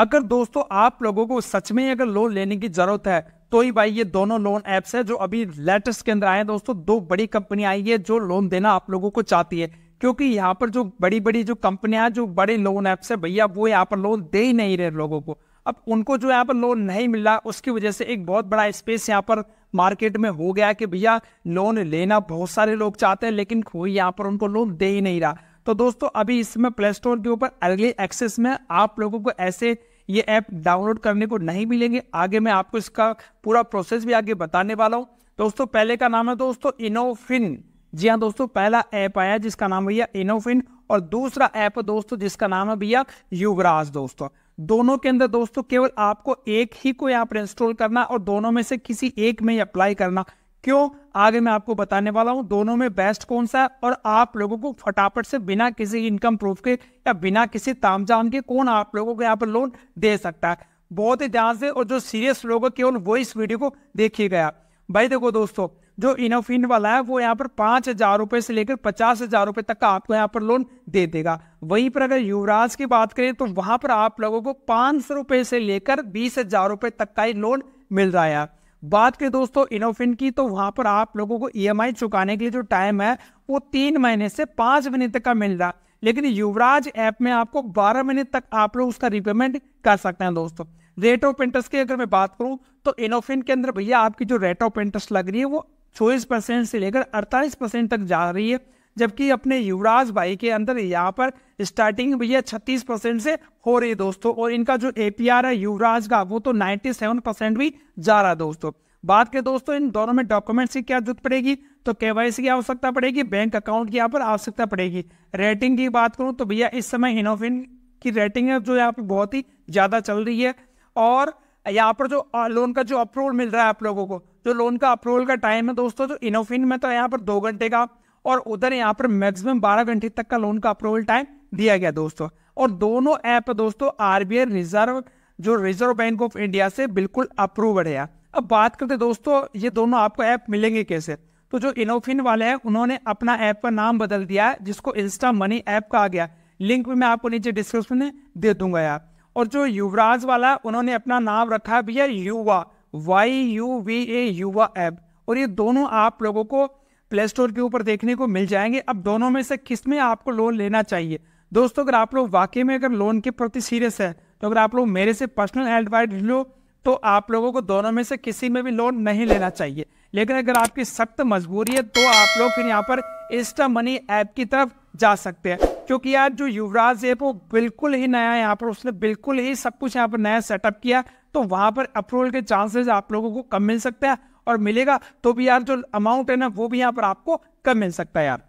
अगर दोस्तों आप लोगों को सच में अगर लोन लेने की ज़रूरत है तो ही भाई ये दोनों लोन एप्स है जो अभी लेटेस्ट के अंदर आए हैं दोस्तों। दो बड़ी कंपनी आई है जो लोन देना आप लोगों को चाहती है। क्योंकि यहाँ पर जो बड़ी बड़ी जो कंपनियाँ जो बड़े लोन ऐप्स है भैया, वो यहाँ पर लोन दे ही नहीं रहे लोगों को। अब उनको जो यहाँ पर लोन नहीं मिल रहा, उसकी वजह से एक बहुत बड़ा स्पेस यहाँ पर मार्केट में हो गया कि भैया लोन लेना बहुत सारे लोग चाहते हैं, लेकिन कोई यहाँ पर उनको लोन दे ही नहीं रहा। तो दोस्तों, अभी इसमें प्ले स्टोर के ऊपर अर्ली एक्सेस में आप लोगों को ऐसे ये ऐप डाउनलोड करने को नहीं मिलेंगे। आगे मैं आपको इसका पूरा प्रोसेस भी आगे बताने वाला हूँ। दोस्तों, पहले का नाम है दोस्तों इनोफिन जी हाँ दोस्तों, पहला ऐप आया जिसका नाम भैया इनोफिन और दूसरा ऐप दोस्तों जिसका नाम है भैया युवराज दोस्तों। दोनों के अंदर दोस्तों केवल आपको एक ही को यहाँ पर इंस्टॉल करना और दोनों में से किसी एक में अप्लाई करना। क्यों? आगे मैं आपको बताने वाला हूँ, दोनों में बेस्ट कौन सा है और आप लोगों को फटाफट से बिना किसी इनकम प्रूफ के या बिना किसी तामझाम के कौन आप लोगों को यहाँ पर लोन दे सकता है? बहुत ही ध्यान से और जो सीरियस लोग केवल वो इस वीडियो को देखिएगा भाई देखो दोस्तों, जो इनोफिन वाला है, वो यहाँ पर पाँच हज़ार रुपए से लेकर पचास हज़ार रुपए तक का आपको यहाँ पर लोन दे देगा। वहीं पर अगर युवराज की बात करें तो वहाँ पर आप लोगों को पाँच सौ रुपए से लेकर बीस हज़ार रुपए तक का ही लोन मिल रहा है बात करें दोस्तों इनोफिन की तो वहाँ पर आप लोगों को ईएमआई चुकाने के लिए जो टाइम है, वो तीन महीने से पाँच महीने तक का मिल रहा लेकिन युवराज ऐप में आपको बारह महीने तक आप लोग उसका रिपेमेंट कर सकते हैं दोस्तों। रेट ऑफ़ इंटरेस्ट की अगर मैं बात करूँ तो इनोफिन के अंदर भैया आपकी जो रेट ऑफ़ इंटरेस्ट लग रही है, वो चौबीस परसेंट से लेकर अड़तालीस परसेंट तक जा रही है। जबकि अपने युवराज भाई के अंदर यहाँ पर स्टार्टिंग भैया छत्तीस परसेंट से हो रही है दोस्तों, और इनका जो एपीआर है युवराज का, वो तो नाइन्टी सेवन परसेंट भी जा रहा है दोस्तों। बात करें दोस्तों, इन दोनों में डॉक्यूमेंट्स की क्या ज़रूरत पड़ेगी? तो केवाईसी की आवश्यकता पड़ेगी बैंक अकाउंट की यहाँ पर आवश्यकता पड़ेगी। रेटिंग की बात करूँ तो भैया, इस समय इनोफिन की रेटिंग है जो यहाँ पर बहुत ही ज़्यादा चल रही है। और यहाँ पर जो लोन का जो अप्रूवल मिल रहा है आप लोगों को, जो लोन का अप्रूवल का टाइम है दोस्तों, जो इनोफिन में तो यहाँ पर दो घंटे का और उधर यहाँ पर मैक्सिमम बारह घंटे तक का लोन का अप्रूवल टाइम दिया गया दोस्तों। और दोनों ऐप दोस्तों, आरबीआई रिज़र्व, जो रिज़र्व बैंक ऑफ़ इंडिया से बिल्कुल अप्रूव्ड है अब बात करते दोस्तों, ये दोनों आपको ऐप मिलेंगे कैसे? तो जो इनोफिन वाले हैं, उन्होंने अपना ऐप का नाम बदल दिया है, जिसको इंस्टा मनी ऐप कहा गया। लिंक भी मैं आपको नीचे डिस्क्रिप्शन में दे दूँगा यार। और जो युवराज वाला उन्होंने अपना नाम रखा भैया युवा वाई यू वी ए युवा ऐप। और ये दोनों आप लोगों को प्ले स्टोर के ऊपर देखने को मिल जाएँगे। अब दोनों में से किसमें आपको लोन लेना चाहिए? दोस्तों, अगर आप लोग वाकई में अगर लोन के प्रति सीरियस है तो अगर आप लोग मेरे से पर्सनल एडवाइस लो तो आप लोगों को दोनों में से किसी में भी लोन नहीं लेना चाहिए। लेकिन अगर आपकी सख्त मजबूरी है तो आप लोग फिर यहाँ पर इंस्टा मनी ऐप की तरफ़ जा सकते हैं। क्योंकि यार, जो युवराज ऐप वो बिल्कुल ही नया यहाँ पर। उसने बिल्कुल ही सब कुछ यहाँ पर नया सेटअप किया तो वहाँ पर अप्रूवल के चांसेस आप लोगों को कम मिल सकते हैं। और मिलेगा तो भी यार जो अमाउंट है ना, वो भी यहाँ पर आपको कम मिल सकता है यार?